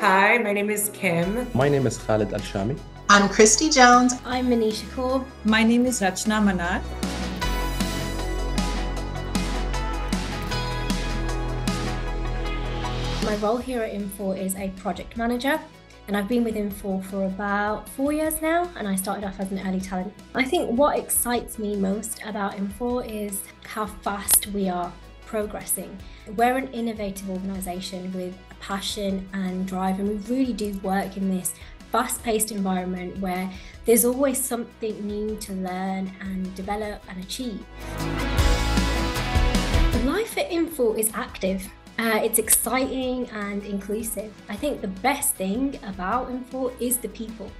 Hi, my name is Kim. My name is Khalid Al Shami. I'm Christy Jones. I'm Manisha Kaur. My name is Rachna Manar. My role here at Infor is a project manager and I've been with Infor for about four years now and I started off as an early talent. I think what excites me most about Infor is how fast we are progressing. We're an innovative organisation with a passion and drive and we really do work in this fast-paced environment where there's always something new to learn and develop and achieve. The life at Infor is active uh, it's exciting and inclusive. I think the best thing about Infor is the people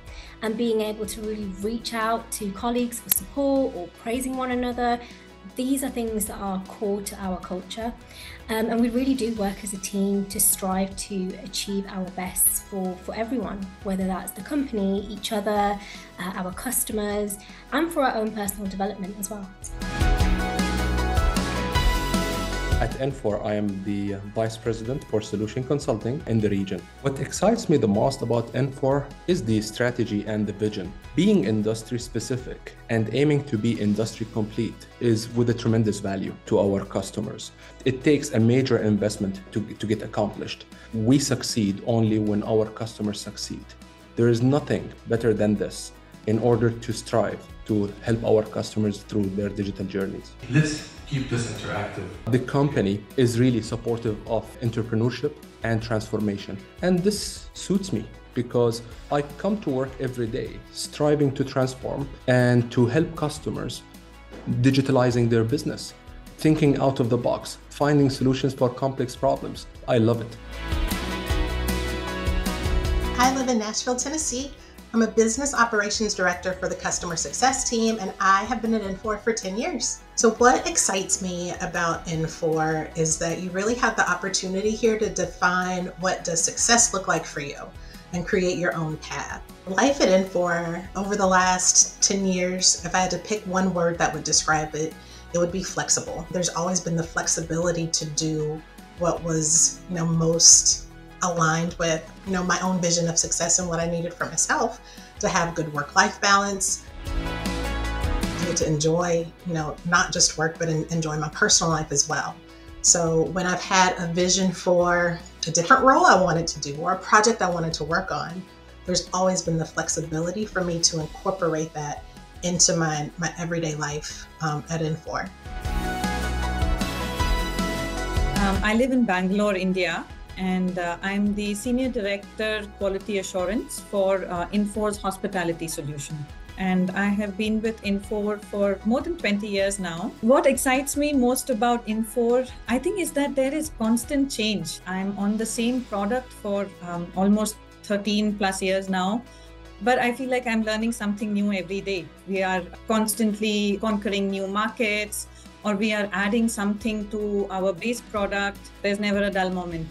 and being able to really reach out to colleagues for support or praising one another. These are things that are core to our culture. Um, and we really do work as a team to strive to achieve our best for, for everyone, whether that's the company, each other, uh, our customers, and for our own personal development as well. At Infor, I am the Vice President for Solution Consulting in the region. What excites me the most about Infor is the strategy and the vision. Being industry specific and aiming to be industry complete is with a tremendous value to our customers. It takes a major investment to, to get accomplished. We succeed only when our customers succeed. There is nothing better than this in order to strive to help our customers through their digital journeys. Let's keep this interactive. The company is really supportive of entrepreneurship and transformation. And this suits me because I come to work every day striving to transform and to help customers digitalizing their business, thinking out of the box, finding solutions for complex problems. I love it. I live in Nashville, Tennessee. I'm a business operations director for the customer success team, and I have been at Infor for 10 years. So, what excites me about Infor is that you really have the opportunity here to define what does success look like for you and create your own path. Life at Infor over the last 10 years, if I had to pick one word that would describe it, it would be flexible. There's always been the flexibility to do what was, you know, most aligned with you know my own vision of success and what I needed for myself to have good work-life balance to enjoy you know not just work but enjoy my personal life as well so when I've had a vision for a different role I wanted to do or a project I wanted to work on there's always been the flexibility for me to incorporate that into my my everyday life um, at Infor. Um, I live in Bangalore, India, and uh, I'm the Senior Director Quality Assurance for uh, Infor's Hospitality Solution. And I have been with Infor for more than 20 years now. What excites me most about Infor, I think, is that there is constant change. I'm on the same product for um, almost 13 plus years now but I feel like I'm learning something new every day. We are constantly conquering new markets or we are adding something to our base product. There's never a dull moment.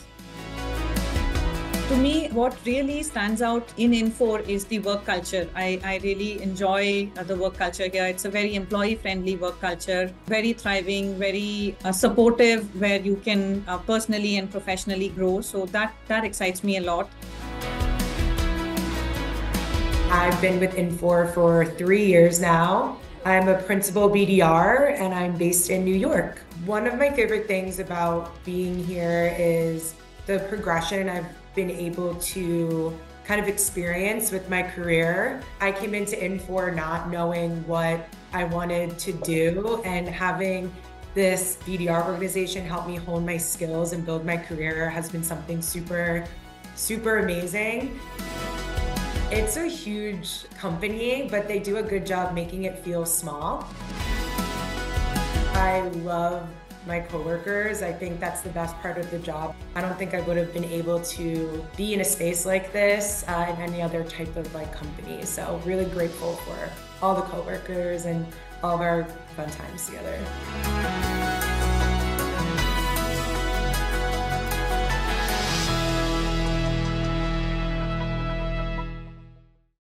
To me, what really stands out in Infor is the work culture. I, I really enjoy uh, the work culture here. It's a very employee friendly work culture, very thriving, very uh, supportive, where you can uh, personally and professionally grow. So that, that excites me a lot. I've been with Infor for three years now. I'm a principal BDR and I'm based in New York. One of my favorite things about being here is the progression I've been able to kind of experience with my career. I came into Infor not knowing what I wanted to do and having this BDR organization help me hone my skills and build my career has been something super, super amazing. It's a huge company, but they do a good job making it feel small. I love my coworkers. I think that's the best part of the job. I don't think I would have been able to be in a space like this uh, in any other type of like company. So really grateful for all the coworkers and all of our fun times together.